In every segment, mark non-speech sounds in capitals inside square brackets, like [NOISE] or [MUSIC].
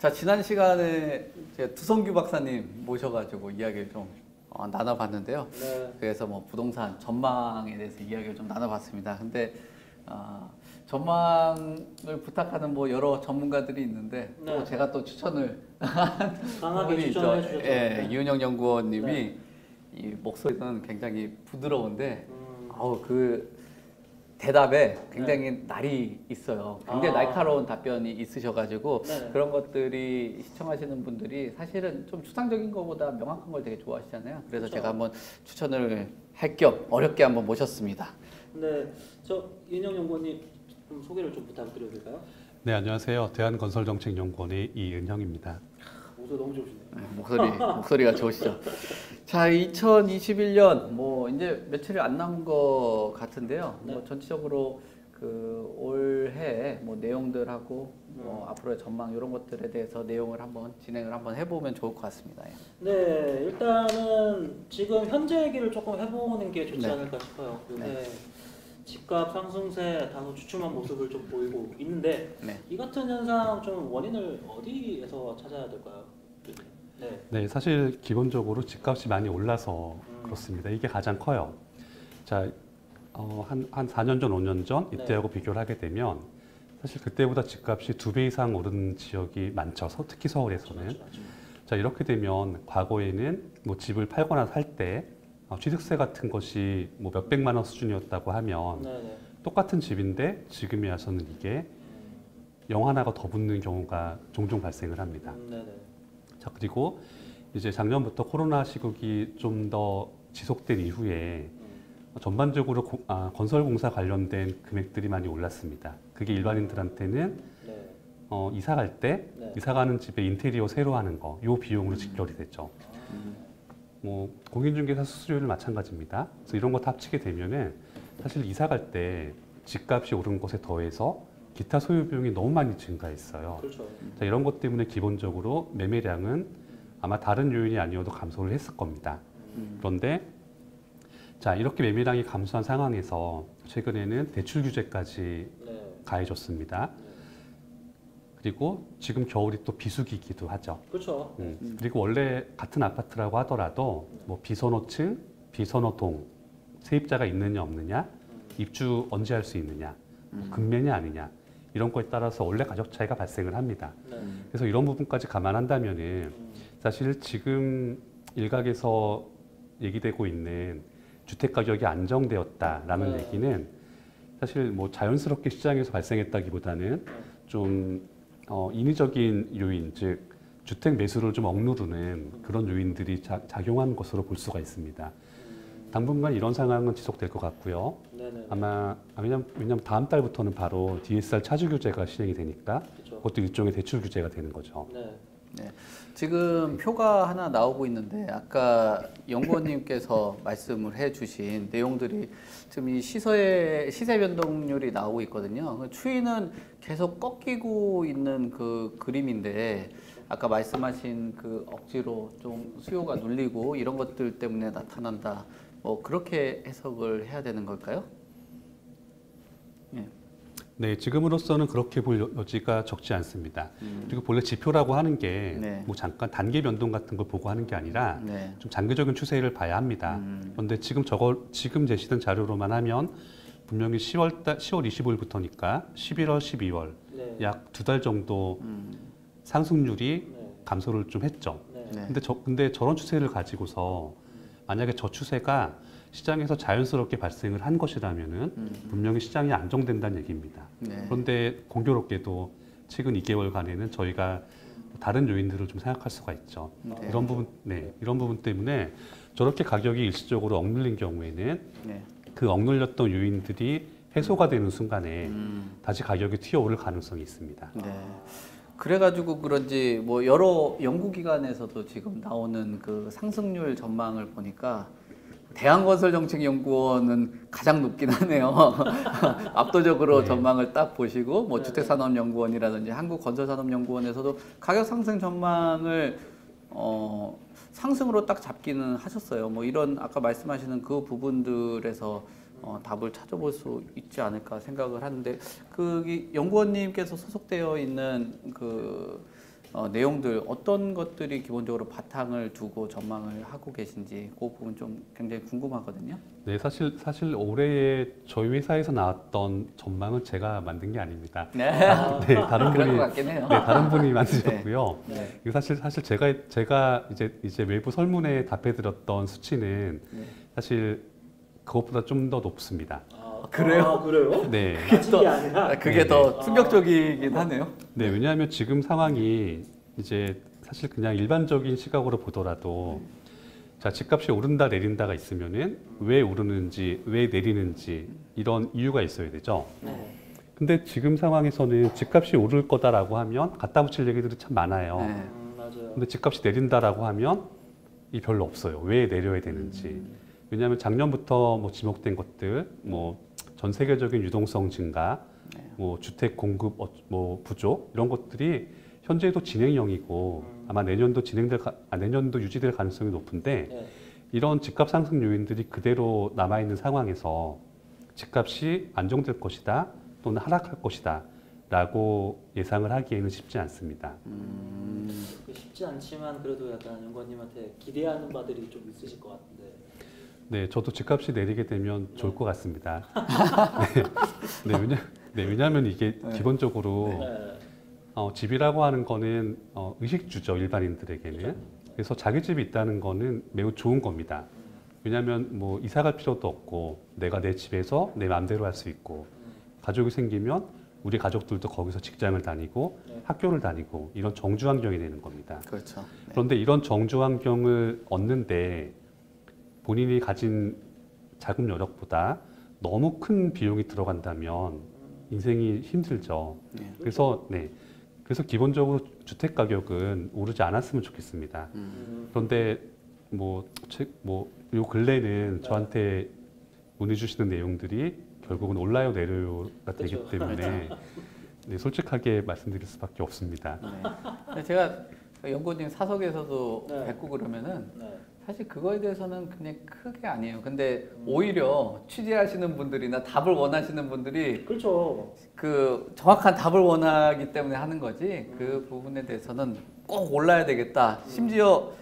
자 지난 시간에 두성규 박사님 모셔가지고 이야기를 좀 어, 나눠봤는데요. 네. 그래서 뭐 부동산 전망에 대해서 이야기를 좀 나눠봤습니다. 근데 어, 전망을 부탁하는 뭐 여러 전문가들이 있는데 또 네. 제가 또 추천을 [LAUGHS] 강하게 있죠. 해주셨죠. 예, 네. 이은영 연구원님이 네. 이 목소리는 굉장히 부드러운데 음, 아우 그 대답에 굉장히 날이 있어요. 굉장히 아. 날카로운 답변이 있으셔가지고 네. 그런 것들이 시청하시는 분들이 사실은 좀 추상적인 것보다 명확한 걸 되게 좋아하시잖아요. 그래서 그렇죠. 제가 한번 추천을 할 겸 어렵게 한번 모셨습니다. 네, 저 인영 연구원님 좀 소개를 좀 부탁드려도 될까요? 네, 안녕하세요. 대한건설정책연구원의 이은형입니다. 목소리 너무 좋으시네요. 네, 목소리 목소리가 좋으시죠. 자, 2021년 뭐 이제 며칠 안 남은 것 같은데요. 뭐 네. 전체적으로 그 올해 뭐 내용들하고 뭐 앞으로의 전망 이런 것들에 대해서 내용을 한번 진행을 한번 해보면 좋을 것 같습니다. 예. 네, 일단은 지금 현재 얘기를 조금 해보는 게 좋지 네. 않을까 싶어요. 요새 네. 집값 상승세 다소 주춤한 모습을 좀 보이고 있는데 네. 이 같은 현상 좀 원인을 어디에서 찾아야 될까요? 네, 네, 사실 기본적으로 집값이 많이 올라서 음. 그렇습니다. 이게 가장 커요. 자, 어, 한, 한 4년 전, 5년 전 이때하고 비교를 하게 되면 사실 그때보다 집값이 두 배 이상 오른 지역이 많죠. 서- 특히 서울에서는. 맞죠, 맞죠. 자, 이렇게 되면 과거에는 뭐 집을 팔거나 살때 어, 취득세 같은 것이 뭐 몇백만 원 수준이었다고 하면 네, 네. 똑같은 집인데 지금에 와서는 이게 영 하나가 더 붙는 경우가 종종 발생을 합니다. 음, 네, 네. 자 그리고 이제 작년부터 코로나 시국이 좀 더 지속된 이후에 음, 전반적으로 고- 아, 건설공사 관련된 금액들이 많이 올랐습니다. 그게 일반인들한테는 네. 어, 이사 갈때 네. 이사 가는 집에 인테리어 새로 하는 거, 요 비용으로 직결이 되죠. 뭐 공인중개사 수수료를 마찬가지입니다. 그래서 이런 거 다 합치게 되면은 사실 이사 갈 때 집값이 오른 것에 더해서 기타 소유 비용이 너무 많이 증가했어요. 그렇죠. 자, 이런 것 때문에 기본적으로 매매량은 아마 다른 요인이 아니어도 감소를 했을 겁니다. 음. 그런데 자 이렇게 매매량이 감소한 상황에서 최근에는 대출 규제까지 네. 가해졌습니다. 그리고 지금 겨울이 또 비수기이기도 하죠. 그렇죠. 음. 그리고 원래 같은 아파트라고 하더라도 뭐 비선호층, 비선호동 세입자가 있느냐 없느냐, 입주 언제 할 수 있느냐, 뭐 극매냐 아니냐 이런 거에 따라서 원래 가격 차이가 발생을 합니다. 네. 그래서 이런 부분까지 감안한다면은 음, 사실 지금 일각에서 얘기되고 있는 주택 가격이 안정되었다라는 네. 얘기는 사실 뭐 자연스럽게 시장에서 발생했다기보다는 좀 어, 인위적인 요인, 즉 주택 매수를 좀 억누르는 그런 요인들이 자, 작용한 것으로 볼 수가 있습니다. 당분간 이런 상황은 지속될 것 같고요. 네네. 아마 아, 왜냐면, 왜냐면 다음 달부터는 바로 DSR 차주 규제가 시행이 되니까 그렇죠. 그것도 일종의 대출 규제가 되는 거죠. 네. 지금 표가 하나 나오고 있는데 아까 연구원님께서 [LAUGHS] 말씀을 해주신 내용들이 지금 이 시세의 시세 변동률이 나오고 있거든요. 그 추이는 계속 꺾이고 있는 그 그림인데 아까 말씀하신 그 억지로 좀 수요가 눌리고 이런 것들 때문에 나타난다. 뭐 그렇게 해석을 해야 되는 걸까요? 예. 네, 지금으로서는 그렇게 볼 여- 여지가 적지 않습니다. 그리고 본래 지표라고 하는 게뭐 네. 잠깐 단계 변동 같은 걸 보고 하는 게 아니라 네. 좀 장기적인 추세를 봐야 합니다. 음. 그런데 지금 저거 지금 제시된 자료로만 하면 분명히 10월 달 10월 25일부터니까 11월, 12월 네. 약두 달 정도 음. 상승률이 네. 감소를 좀 했죠. 네. 네. 근데 저 근데 저런 추세를 가지고서 만약에 저 추세가 시장에서 자연스럽게 발생을 한 것이라면은 음. 분명히 시장이 안정된다는 얘기입니다. 네. 그런데 공교롭게도 최근 2개월간에는 저희가 다른 요인들을 좀 생각할 수가 있죠. 네. 이런 부분, 네, 이런 부분 때문에 저렇게 가격이 일시적으로 억눌린 경우에는 네. 그 억눌렸던 요인들이 해소가 되는 순간에 음. 다시 가격이 튀어오를 가능성이 있습니다. 네. 그래가지고 그런지 뭐 여러 연구기관에서도 지금 나오는 그 상승률 전망을 보니까 대한건설정책연구원은 가장 높긴 하네요. [LAUGHS] 압도적으로 네. 전망을 딱 보시고 뭐 네. 주택산업연구원이라든지 한국건설산업연구원에서도 가격 상승 전망을 어 상승으로 딱 잡기는 하셨어요. 뭐 이런 아까 말씀하시는 그 부분들에서 어, 답을 찾아볼 수 있지 않을까 생각을 하는데 그이 연구원님께서 소속되어 있는 그 어, 내용들 어떤 것들이 기본적으로 바탕을 두고 전망을 하고 계신지 그 부분 좀 굉장히 궁금하거든요. 네, 사실 사실 올해에 저희 회사에서 나왔던 전망은 제가 만든 게 아닙니다. 네, 아, [LAUGHS] 네, 다른 분이. [LAUGHS] 네, 다른 분이 만드셨고요. 네. 이거 사실 사실 제가 제가 이제 이제 외부 설문에 답해드렸던 수치는 네. 사실 그것보다 좀 더 높습니다. 아, 그래요? 아, 그래요? [LAUGHS] 네, 아직이 아니라. 아, 그게 네, 더 네. 충격적이긴 하네요. 네, 왜냐하면 지금 상황이 이제 사실 그냥 일반적인 시각으로 보더라도 자 집값이 오른다 내린다가 있으면은 왜 오르는지 왜 내리는지 이런 이유가 있어야 되죠. 네. 근데 지금 상황에서는 집값이 오를 거다라고 하면 갖다 붙일 얘기들이 참 많아요. 네. 음, 맞아요. 근데 집값이 내린다라고 하면 이 별로 없어요. 왜 내려야 되는지. 왜냐하면 작년부터 뭐 지목된 것들, 뭐 전 세계적인 유동성 증가, 네. 뭐 주택 공급 어- 뭐 부족 이런 것들이 현재도 진행형이고 아마 내년도 진행될 가, 아, 내년도 유지될 가능성이 높은데 네. 이런 집값 상승 요인들이 그대로 남아 있는 상황에서 집값이 안정될 것이다 또는 하락할 것이다라고 예상을 하기에는 쉽지 않습니다. 음, 그 쉽지 않지만 그래도 약간 연구원님한테 기대하는 바들이 좀 있으실 것 같은데. 네, 저도 집값이 내리게 되면 좋을 것 같습니다. [LAUGHS] 네, 네, 왜냐, 네, 왜냐하면 이게 네. 기본적으로 네. 어, 집이라고 하는 거는 어, 의식주죠 일반인들에게는. 그래서 자기 집이 있다는 거는 매우 좋은 겁니다. 왜냐하면 뭐 이사 갈 필요도 없고 내가 내 집에서 내 마음대로 할 수 있고 가족이 생기면 우리 가족들도 거기서 직장을 다니고 네. 학교를 다니고 이런 정주 환경이 되는 겁니다. 그렇죠. 네. 그런데 이런 정주 환경을 얻는데 본인이 가진 자금 여력보다 너무 큰 비용이 들어간다면 인생이 힘들죠. 네. 그래서 네. 그래서 기본적으로 주택 가격은 오르지 않았으면 좋겠습니다. 음, 음, 그런데 뭐뭐요 근래는 저한테 문의 주시는 내용들이 결국은 올라요 내려요가 되기 그렇죠. 때문에 [LAUGHS] 네, 솔직하게 말씀드릴 수밖에 없습니다. 네. 제가 연구님 사석에서도 네. 뵙고 그러면은 네. 사실 그거에 대해서는 그냥 크게 아니에요. 근데 오히려 취재하시는 분들이나 답을 원하시는 분들이 그렇죠. 그 정확한 답을 원하기 때문에 하는 거지 그 부분에 대해서는 꼭 올라야 되겠다. 심지어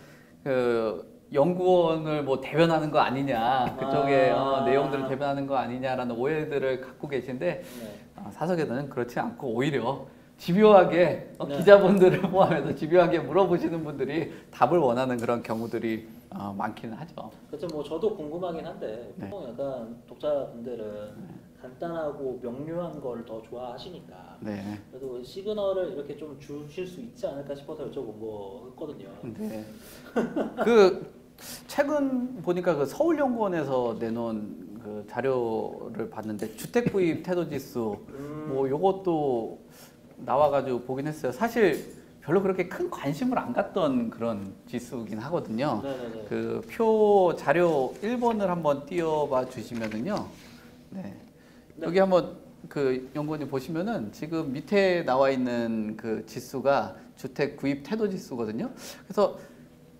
그 연구원을 뭐 대변하는 거 아니냐 그쪽에 아. 어, 내용들을 대변하는 거 아니냐라는 오해들을 갖고 계신데 네. 어, 사석에서는 그렇지 않고 오히려 집요하게 어, 네. 기자분들을 [LAUGHS] 포함해서 집요하게 물어보시는 분들이 답을 원하는 그런 경우들이 어, 많기는 하죠. 그렇죠. 뭐 저도 궁금하긴 한데 네. 보통 약간 독자분들은 간단하고 명료한 걸 더 좋아하시니까 네. 그래도 시그널을 이렇게 좀 주실 수 있지 않을까 싶어서 여쭤본 거였거든요. 네. [LAUGHS] 그 최근 보니까 그 서울연구원에서 내놓은 그 자료를 봤는데 주택 구입 태도 지수 음, 뭐 요것도 나와가지고 보긴 했어요. 사실 별로 그렇게 큰 관심을 안 갖던 그런 지수긴 하거든요. 네네네. 그 표 자료 1번을 한번 띄워봐 주시면은요. 네. 네. 여기 한번 그 연구원님 보시면은 지금 밑에 나와 있는 그 지수가 주택 구입 태도 지수거든요. 그래서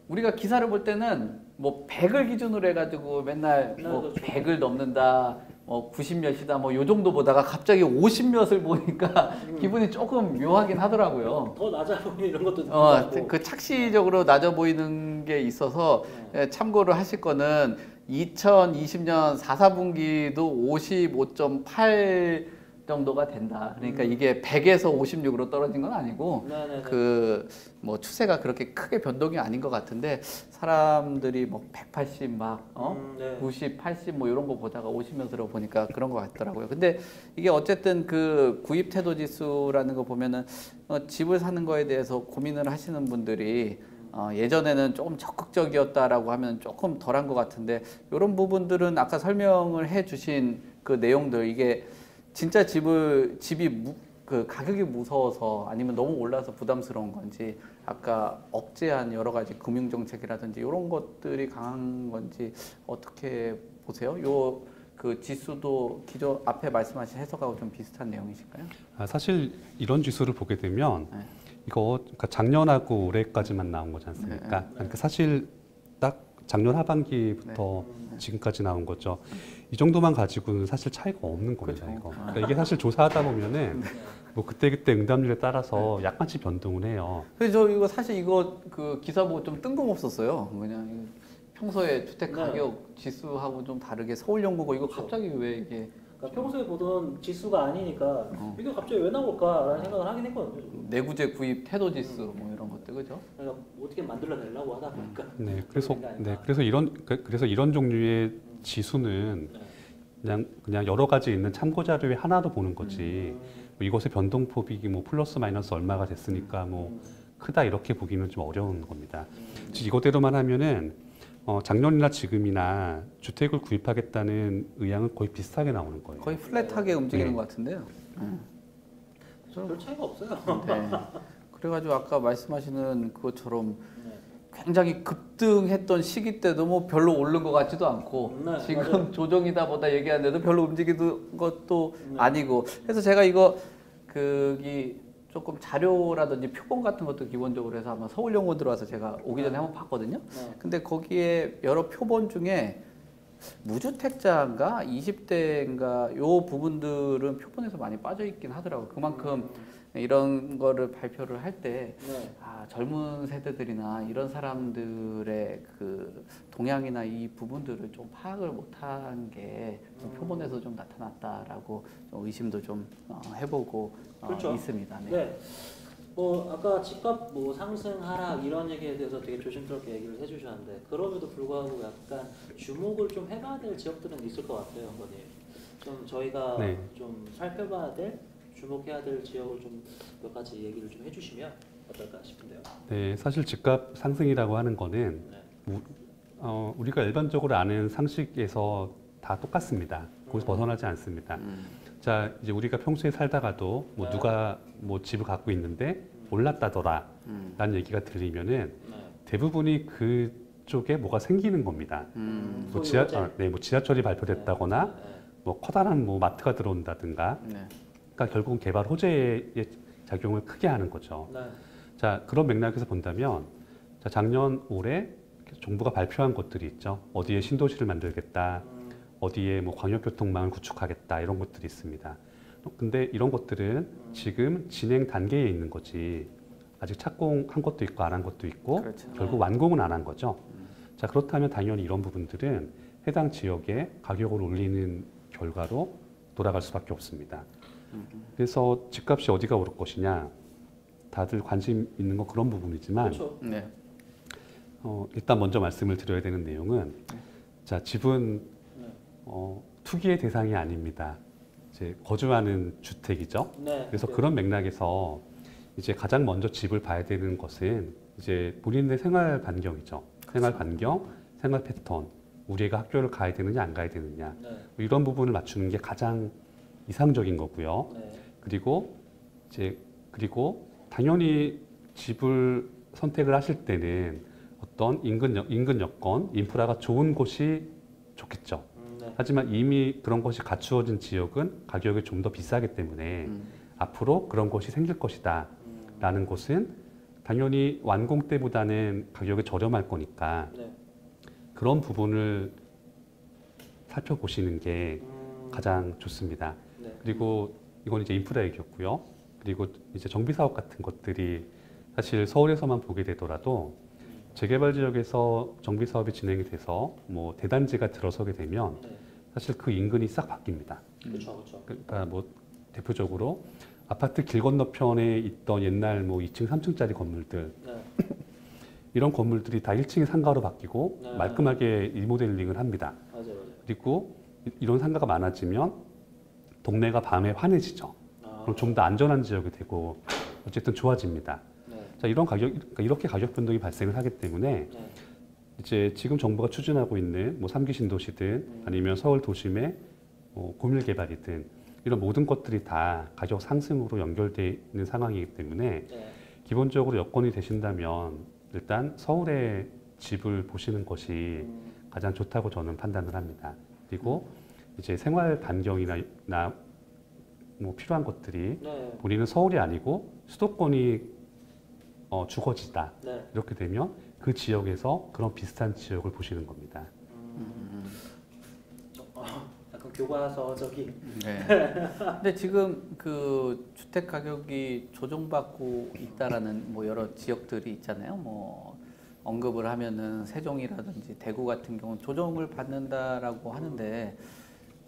우리가 기사를 볼 때는 뭐 100을 기준으로 해가지고 맨날 뭐 네, 그렇죠. 100을 넘는다, 뭐 90몇이다, 뭐 요 정도 보다가 갑자기 50몇을 보니까 음. [LAUGHS] 기분이 조금 묘하긴 하더라고요. 더 낮아 보이는 이런 것도 있고. 어, 그 착시적으로 낮아 보이는 게 있어서 네. 예, 참고를 하실 거는 2020년 4, 4분기도 55.8 정도가 된다. 그러니까 음. 이게 100에서 56으로 떨어진 건 아니고 네네네. 그뭐 추세가 그렇게 크게 변동이 아닌 것 같은데 사람들이 뭐 180 막 어? 음, 네. 90, 80 뭐 이런 거 보다가 오시면서 보니까 그런 것 같더라고요. 근데 이게 어쨌든 그 구입 태도 지수라는 거 보면은 어, 집을 사는 거에 대해서 고민을 하시는 분들이 어, 예전에는 조금 적극적이었다라고 하면 조금 덜한 것 같은데 이런 부분들은 아까 설명을 해주신 그 내용들 이게 진짜 집을 집이 무, 그 가격이 무서워서 아니면 너무 올라서 부담스러운 건지 아까 억제한 여러 가지 금융 정책이라든지 이런 것들이 강한 건지 어떻게 보세요? 요 그 지수도 기존 앞에 말씀하신 해석하고 좀 비슷한 내용이실까요? 아, 사실 이런 지수를 보게 되면 네. 이거 그러니까 작년하고 올해까지만 나온 거지 않습니까? 네. 그러니까 사실 딱 작년 하반기부터 네. 지금까지 나온 거죠. 이 정도만 가지고는 사실 차이가 없는 겁니다. 그렇죠. 이거. 아. 그러니까 이게 사실 조사하다 보면은 뭐 그때 그때 응답률에 따라서 약간씩 변동을 해요. 그래서 저 이거 사실 이거 그 기사 보고 좀 뜬금없었어요. 이거 평소에 주택 네. 가격 지수하고 좀 다르게 서울 연구고 이거 그렇죠. 갑자기 왜 이게 그러니까 평소에 보던 지수가 아니니까 어. 이게 갑자기 왜 나올까라는 생각을 하긴 했거든요. 저도. 내구재 구입 태도 지수 뭐 이런 것들 그죠? 그러니까 어떻게 만들어내려고 하다 보니까 네, 그래서. 네, 그래서 이런 그- 그래서 이런 종류의 지수는 네. 그냥 그냥 여러 가지 있는 참고 자료의 하나로 보는 거지. 음, 뭐 이것의 변동 폭이 뭐 플러스 마이너스 얼마가 됐으니까 뭐 음, 크다 이렇게 보기는 좀 어려운 겁니다. 음. 즉 이거대로만 하면은 어, 작년이나 지금이나 주택을 구입하겠다는 의향은 거의 비슷하게 나오는 거예요. 거의 플랫하게 움직이는 네. 것 같은데요. 별 차이가 없어요. 네. 그래가지고 아까 말씀하시는 그것처럼 네. 굉장히 급등했던 시기 때도 뭐 별로 오른 것 같지도 않고 네, 지금 맞아요. [LAUGHS] 조정이다 보다 얘기하는데도 별로 움직이는 것도 네. 아니고 그래서 제가 이거 그기 조금 자료라든지 표본 같은 것도 기본적으로 해서 아마 서울연구원 들어와서 제가 오기 전에 한번 봤거든요. 네. 근데 거기에 여러 표본 중에 무주택자인가 20대인가 요 부분들은 표본에서 많이 빠져 있긴 하더라고요. 그만큼 이런 거를 발표를 할때 네. 아, 젊은 세대들이나 이런 사람들의 그 동향이나 이 부분들을 좀 파악을 못한 게좀 음. 표본에서 좀 나타났다라고 좀 의심도 좀 어, 해보고 어, 그렇죠. 있습니다. 네. 네. 뭐 아까 집값 뭐 상승 하락 이런 얘기에 대해서 되게 조심스럽게 얘기를 해주셨는데 그럼에도 불구하고 약간 주목을 좀 해봐야 될 지역들은 있을 것 같아요, 형님. 좀 저희가 네. 좀 살펴봐야 될 주목해야 될 지역을 좀 몇 가지 얘기를 좀 해주시면 어떨까 싶은데요. 네, 사실 집값 상승이라고 하는 거는 네. 어, 우리가 일반적으로 아는 상식에서 다 똑같습니다. 거기서 음. 벗어나지 않습니다. 음. 자, 이제 우리가 평소에 살다가도 뭐 네. 누가 뭐 집을 갖고 있는데 올랐다더라 음. 라는 얘기가 들리면은 네. 대부분이 그쪽에 뭐가 생기는 겁니다. 음. 뭐 지하? 아, 네, 뭐 지하철이 발표됐다거나 네. 뭐 커다란 뭐 마트가 들어온다든가 네. 결국은 개발 호재의 작용을 크게 하는 거죠. 네. 자 그런 맥락에서 본다면 자, 작년 올해 정부가 발표한 것들이 있죠. 어디에 신도시를 만들겠다, 음, 어디에 뭐 광역교통망을 구축하겠다 이런 것들이 있습니다. 근데 이런 것들은 지금 진행 단계에 있는 거지 아직 착공한 것도 있고 안 한 것도 있고 그렇죠. 결국 완공은 안 한 거죠. 자 그렇다면 당연히 이런 부분들은 해당 지역에 가격을 올리는 결과로 돌아갈 수밖에 없습니다. 그래서 집값이 어디가 오를 것이냐 다들 관심 있는 건 그런 부분이지만 그렇죠. 네. 어, 일단 먼저 말씀을 드려야 되는 내용은 자 집은 네. 어, 투기의 대상이 아닙니다. 이제 거주하는 주택이죠. 네. 그래서 네. 그런 맥락에서 이제 가장 먼저 집을 봐야 되는 것은 이제 본인의 생활 반경이죠. 생활 반경, 생활 패턴, 우리 애가 학교를 가야 되느냐 안 가야 되느냐 네. 이런 부분을 맞추는 게 가장 이상적인 거고요. 네. 그리고 이제 그리고 당연히 집을 선택을 하실 때는 어떤 인근 여, 인근 여건, 인프라가 좋은 곳이 좋겠죠. 음, 네. 하지만 이미 그런 것이 갖추어진 지역은 가격이 좀 더 비싸기 때문에 음. 앞으로 그런 것이 생길 것이다. 음, 라는 것은 당연히 완공 때보다는 가격이 저렴할 거니까 네. 그런 부분을 살펴보시는 게 음, 가장 좋습니다. 네. 그리고 이건 이제 인프라 얘기였고요. 그리고 이제 정비 사업 같은 것들이 사실 서울에서만 보게 되더라도 재개발 지역에서 정비 사업이 진행이 돼서 뭐 대단지가 들어서게 되면 네. 사실 그 인근이 싹 바뀝니다. 그렇죠, 그렇죠. 그러니까 뭐 대표적으로 아파트 길 건너편에 있던 옛날 뭐 2층, 3층짜리 건물들 네. [LAUGHS] 이런 건물들이 다 1층의 상가로 바뀌고 네. 말끔하게 리모델링을 합니다. 맞아요, 맞아요. 그리고 이- 이런 상가가 많아지면 동네가 밤에 환해지죠. 아, 그럼 좀 더 안전한 지역이 되고 어쨌든 좋아집니다. 네. 자 이런 가격 그러니까 이렇게 가격 변동이 발생을 하기 때문에 네. 이제 지금 정부가 추진하고 있는 뭐 3기 신도시든 아니면 서울 도심의 뭐 고밀 개발이든 이런 모든 것들이 다 가격 상승으로 연결되어 있는 상황이기 때문에 네. 기본적으로 여건이 되신다면 일단 서울에 집을 보시는 것이 음, 가장 좋다고 저는 판단을 합니다. 그리고 이제 생활 반경이나 나, 뭐 필요한 것들이 네. 본인은 서울이 아니고 수도권이 어, 주거지다 네. 이렇게 되면 그 지역에서 그런 비슷한 지역을 보시는 겁니다. 음, 약간 교과서적인 네. [LAUGHS] 근데 지금 그 주택 가격이 조정받고 있다라는 뭐 여러 지역들이 있잖아요. 뭐 언급을 하면은 세종이라든지 대구 같은 경우는 조정을 받는다라고 하는데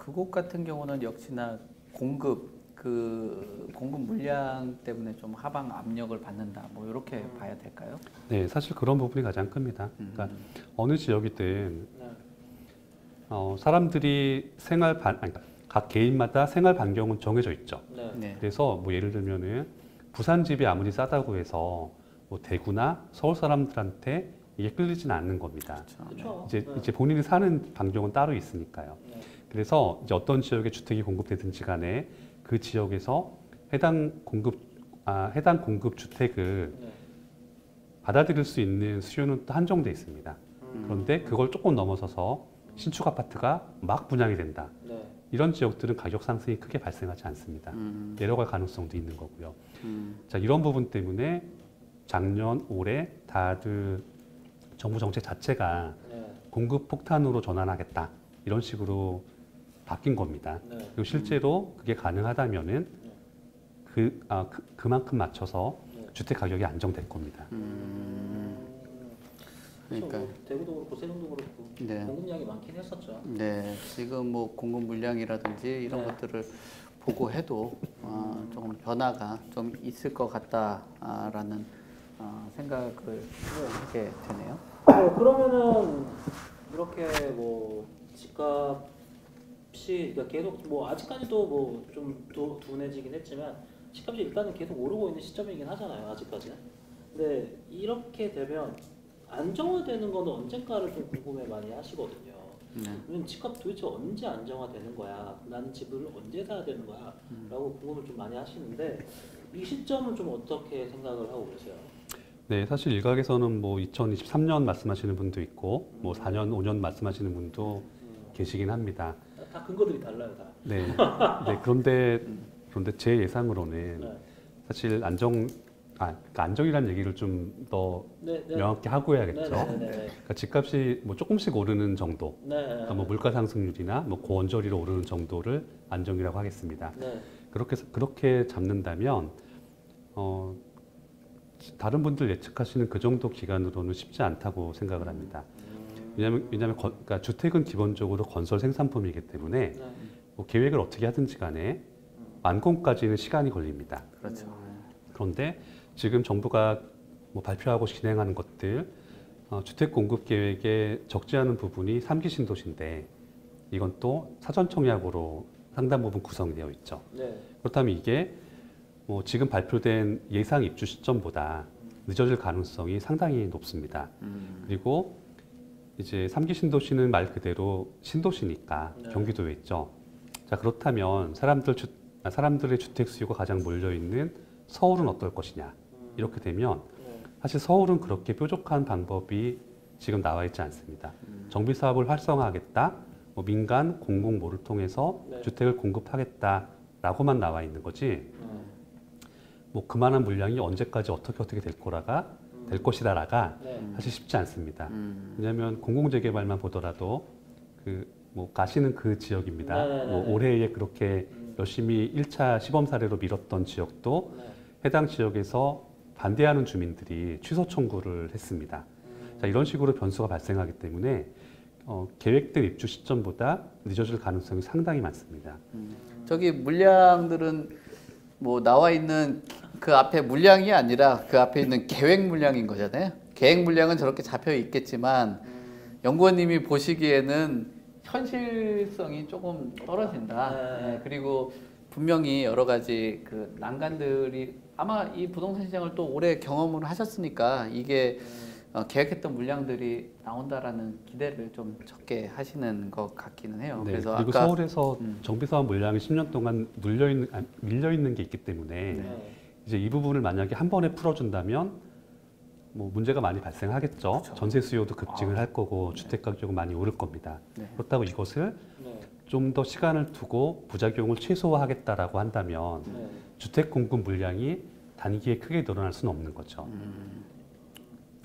그곳 같은 경우는 역시나 공급 그 공급 물량 때문에 좀 하방 압력을 받는다. 뭐 이렇게 봐야 될까요? 네, 사실 그런 부분이 가장 큽니다. 음. 그러니까 어느 지역이든 네. 어, 사람들이 생활 반, 아니, 그러니까 각 개인마다 생활 반경은 정해져 있죠. 네. 네. 그래서 뭐 예를 들면은 부산 집이 아무리 싸다고 해서 뭐 대구나 서울 사람들한테 이게 끌리지는 않는 겁니다. 그렇죠. 그렇죠. 이제 네. 이제 본인이 사는 반경은 따로 있으니까요. 네. 그래서 이제 어떤 지역에 주택이 공급되든지 간에 그 지역에서 해당 공급 아, 해당 공급 주택을 네. 받아들일 수 있는 수요는 또 한정돼 있습니다. 음. 그런데 그걸 조금 넘어서서 신축 아파트가 막 분양이 된다. 네. 이런 지역들은 가격 상승이 크게 발생하지 않습니다. 음, 내려갈 가능성도 있는 거고요. 음, 자, 이런 부분 때문에 작년, 올해 다들 정부 정책 자체가 네. 공급 폭탄으로 전환하겠다. 이런 식으로 바뀐 겁니다. 네. 그리고 실제로 그게 가능하다면은 그, 아, 그, 그만큼 맞춰서 네. 주택 가격이 안정될 겁니다. 음. 그러니까. 뭐 대구도 그렇고 세종도 그렇고 네. 공급량이 많긴 했었죠. 네, 지금 뭐 공급 물량이라든지 이런 네. 것들을 보고 해도 어, 조금 변화가 좀 있을 것 같다라는 어, 생각을 하게 되네요. 네, 그러면은 이렇게 뭐 집값 이 그러니까 계속 뭐 아직까지도 뭐 좀 둔해지긴 했지만 집값이 일단은 계속 오르고 있는 시점이긴 하잖아요 아직까지는. 근데 이렇게 되면 안정화되는 거는 언젠가를 좀 궁금해 많이 하시거든요. 네. 집값 도대체 언제 안정화되는 거야? 나는 집을 언제 사야 되는 거야? 라고 궁금을 좀 많이 하시는데 이 시점은 좀 어떻게 생각을 하고 계세요? 네, 사실 일각에서는 뭐 2023년 말씀하시는 분도 있고 뭐 4년, 5년 말씀하시는 분도 음, 계시긴 합니다. 다 근거들이 달라요 다. 네. [LAUGHS] 네, 그런데 그런데 제 예상으로는 네. 사실 안정 아, 그러니까 안정이라는 얘기를 좀더 네, 네. 명확히 하고 해야겠죠. 네, 네. 그러니까 집값이 뭐 조금씩 오르는 정도, 네. 그러니까 뭐 물가 상승률이나 뭐 고원저리로 오르는 정도를 안정이라고 하겠습니다. 네. 그렇게 그렇게 잡는다면 어, 다른 분들 예측하시는 그 정도 기간으로는 쉽지 않다고 생각을 합니다. 음, 왜냐하면 왜냐하면 건- 그러니까 주택은 기본적으로 건설 생산품이기 때문에 네. 뭐 계획을 어떻게 하든지 간에 완공까지는 시간이 걸립니다. 그렇죠. 그런데 지금 정부가 뭐 발표하고 진행하는 것들 어, 주택 공급 계획에 적지 않은 부분이 삼기 신도시인데 이건 또 사전 청약으로 상당 부분 구성되어 있죠. 네. 그렇다면 이게 뭐 지금 발표된 예상 입주 시점보다 늦어질 가능성이 상당히 높습니다. 음, 그리고 이제 삼기 신도시는 말 그대로 신도시니까 네. 경기도에 있죠. 자 그렇다면 사람들 주, 아, 사람들의 주택 수요가 가장 몰려 있는 서울은 어떨 것이냐 음, 이렇게 되면 네. 사실 서울은 그렇게 뾰족한 방법이 지금 나와 있지 않습니다. 음. 정비 사업을 활성화하겠다, 뭐 민간 공공 모를 통해서 네. 주택을 공급하겠다라고만 나와 있는 거지. 네. 뭐 그만한 물량이 언제까지 어떻게 어떻게 될 거라가 음, 될 것이다라가 네. 사실 쉽지 않습니다. 음, 왜냐하면 공공재개발만 보더라도 그 뭐 가시는 그 지역입니다. 네네네네. 뭐 올해에 그렇게 음, 열심히 1차 시범 사례로 밀었던 지역도 네. 해당 지역에서 반대하는 주민들이 취소 청구를 했습니다. 음, 자 이런 식으로 변수가 발생하기 때문에 어, 계획된 입주 시점보다 늦어질 가능성이 상당히 많습니다. 저기 물량들은 뭐 나와 있는 그 앞에 물량이 아니라 그 앞에 있는 계획 물량인 거잖아요. 계획 물량은 저렇게 잡혀 있겠지만 음, 연구원님이 보시기에는 현실성이 조금 떨어진다. 네. 예, 그리고 분명히 여러 가지 그 난관들이 아마 이 부동산 시장을 또 오래 경험을 하셨으니까 이게 어, 계획했던 물량들이 나온다라는 기대를 좀 적게 하시는 것 같기는 해요. 네, 그래서 그리고 아까 서울에서 음. 정비 사업 물량이 10년 동안 눌려 있는 아, 밀려 있는 게 있기 때문에 네. 이제 이 부분을 만약에 한 번에 풀어준다면 뭐 문제가 많이 발생하겠죠. 그렇죠. 전세 수요도 급증을 아. 할 거고 주택 가격은 많이 오를 겁니다. 네. 그렇다고 이것을 네. 좀더 시간을 두고 부작용을 최소화하겠다라고 한다면 네. 주택 공급 물량이 단기에 크게 늘어날 수는 없는 거죠. 음,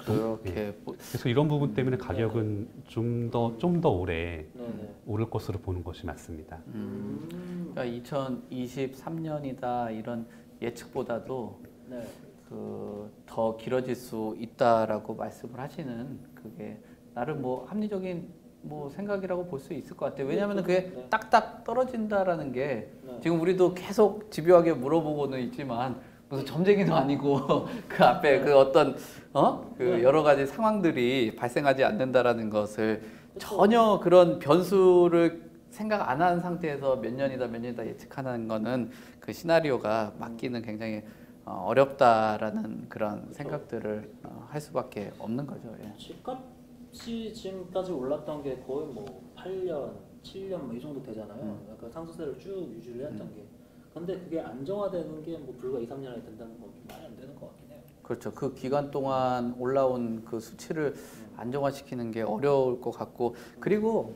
그렇게 보- 그래서 이런 부분 때문에 가격은 좀 더 좀 더 오래 네네. 오를 것으로 보는 것이 맞습니다. 음. 음. 그러니까 2023년이다 이런 예측보다도 네. 그더 길어질 수 있다라고 말씀을 하시는 그게 나름 뭐 합리적인 뭐 생각이라고 볼 수 있을 것 같아요. 왜냐하면 그게 네. 딱딱 떨어진다라는 게 네. 지금 우리도 계속 집요하게 물어보고는 있지만 무슨 점쟁이도 아니고 [LAUGHS] 그 앞에 그 어떤 어그 네. 여러 가지 상황들이 발생하지 않는다라는 것을. 전혀 그런 변수를 생각 안 한 상태에서 몇 년이다 몇 년이다 예측하는 거는 그 시나리오가 맞기는 굉장히 어, 어렵다라는 그런 생각들을 어, 할 수밖에 없는 거죠. 예. 집값이 지금까지 올랐던 게 거의 뭐 8년, 7년 뭐 이 정도 되잖아요. 음. 약간 상승세를 쭉 유지를 했던 게. 근데 그게 안정화되는 게 뭐 불과 2, 3년이 된다는 건좀 말이 안 되는 것 같긴 해요. 그렇죠. 그 기간 동안 올라온 그 수치를 안정화시키는 게 어려울 것 같고 그리고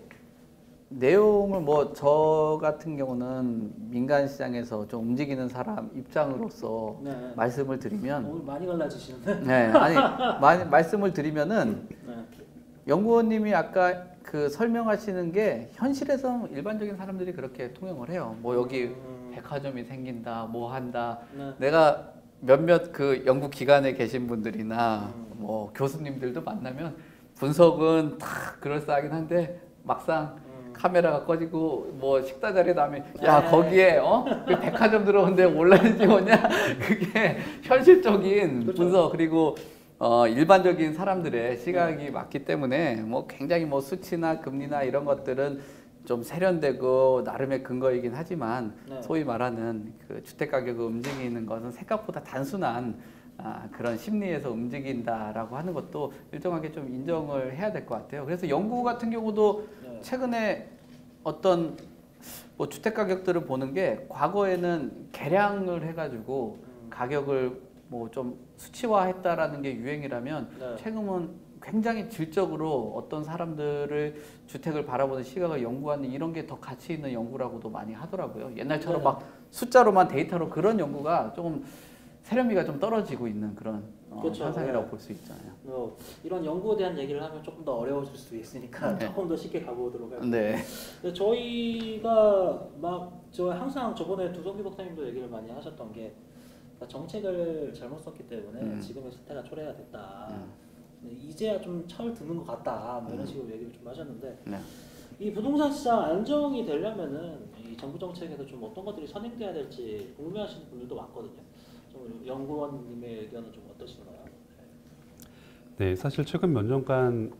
내용을 뭐 저 같은 경우는 민간 시장에서 좀 움직이는 사람 입장으로서 네. 말씀을 드리면 오늘 많이 갈라지시는데. 네 아니 마- 말씀을 드리면은 네. 연구원님이 아까 그 설명하시는 게 현실에서 일반적인 사람들이 그렇게 통용을 해요. 뭐 여기 음, 백화점이 생긴다, 뭐 한다. 네. 내가 몇몇 그 연구 기관에 계신 분들이나 음. 뭐 교수님들도 만나면 분석은 다 그럴싸하긴 한데 막상 음. 카메라가 꺼지고 뭐 식사 자리에 나면 야 네. 거기에 어 그 백화점 들어오는데 온라인이 뭐냐 [LAUGHS] 그게 현실적인 그렇죠. 분석 그리고 어 일반적인 사람들의 시각이 맞기 때문에 뭐 굉장히 뭐 수치나 금리나 이런 것들은 좀 세련되고 나름의 근거이긴 하지만 네. 소위 말하는 그 주택 가격을 움직이는 것은 생각보다 단순한 아, 그런 심리에서 움직인다라고 하는 것도 일정하게 좀 인정을 해야 될 것 같아요. 그래서 영국 같은 경우도 네. 최근에 어떤 뭐 주택 가격들을 보는 게 과거에는 개량을 해가지고 음. 가격을 뭐 좀 수치화했다라는 게 유행이라면 네. 최근은 굉장히 질적으로 어떤 사람들을 주택을 바라보는 시각을 연구하는 이런 게 더 가치 있는 연구라고도 많이 하더라고요. 옛날처럼 네. 막 숫자로만 데이터로 그런 연구가 조금 세련미가 좀 떨어지고 있는 그런 어, 그렇죠. 현상이라고 네. 볼수 있잖아요. 뭐 이런 연구에 대한 얘기를 하면 조금 더 어려워질 수도 있으니까 네. 조금 더 쉽게 가보도록 할게요. 네. 저희가 막 저 항상 저번에 두성기 박사님도 얘기를 많이 하셨던 게 정책을 잘못 썼기 때문에 음. 지금의 사태가 초래가 됐다. 음. 근데 이제야 좀철 드는 것 같다. 뭐 이런 식으로 얘기를 좀 하셨는데 네. 이 부동산 시장 안정이 되려면은 이 정부 정책에서 좀 어떤 것들이 선행돼야 될지 궁금해하시는 분들도 많거든요. 좀 연구원님의 의견은 좀 어떠신가요? 네, 사실 최근 몇 년간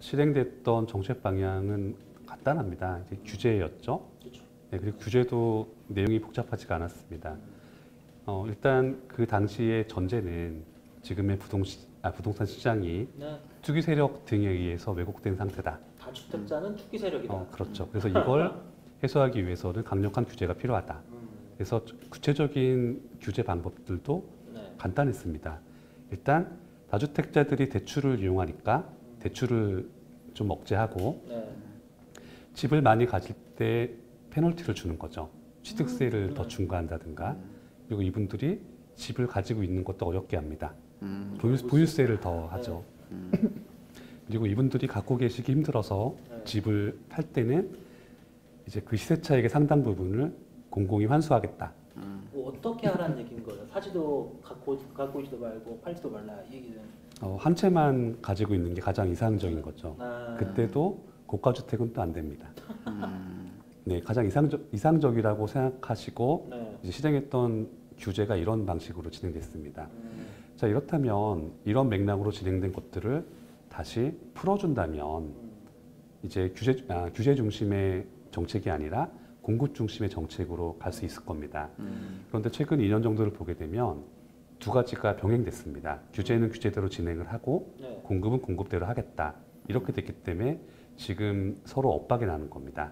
실행됐던 정책 방향은 간단합니다. 이제 규제였죠. 그렇죠. 네, 그리고 규제도 내용이 복잡하지가 않았습니다. 어, 일단 그 당시의 전제는 지금의 부동 아, 부동산 시장이 네. 투기 세력 등에 의해서 왜곡된 상태다. 다주택자는 투기 세력이다. 어, 그렇죠. 그래서 이걸 [LAUGHS] 해소하기 위해서는 강력한 규제가 필요하다. 음, 그래서 구체적인 규제 방법들도 네. 간단했습니다. 일단 다주택자들이 대출을 이용하니까 대출을 좀 억제하고 네. 집을 많이 가질 때 페널티를 주는 거죠. 취득세를 음. 더 중과한다든가 그리고 이분들이 집을 가지고 있는 것도 어렵게 합니다. 음. 보유, 보유세를 더 하죠. 음. 그리고 이분들이 갖고 계시기 힘들어서 네. 집을 팔 때는 이제 그 시세 차익의 상당 부분을 공공이 환수하겠다. 음. 뭐 어떻게 하라는 얘기인 거예요? 사지도 갖고 갖고 있지도 말고 팔지도 말라 이 얘기는. 어, 한 채만 가지고 있는 게 가장 이상적인 거죠. 아, 그때도 고가 주택은 또 안 됩니다. 음. 네, 가장 이상적 이상적이라고 생각하시고 네. 이제 실행했던 규제가 이런 방식으로 진행됐습니다. 음, 자 이렇다면 이런 맥락으로 진행된 것들을 다시 풀어준다면 음, 이제 규제 아, 규제 중심의 정책이 아니라 공급 중심의 정책으로 갈 수 있을 겁니다. 음. 그런데 최근 2년 정도를 보게 되면 두 가지가 병행됐습니다. 규제는 규제대로 진행을 하고 네. 공급은 공급대로 하겠다. 이렇게 됐기 때문에 지금 서로 엇박이 나는 겁니다.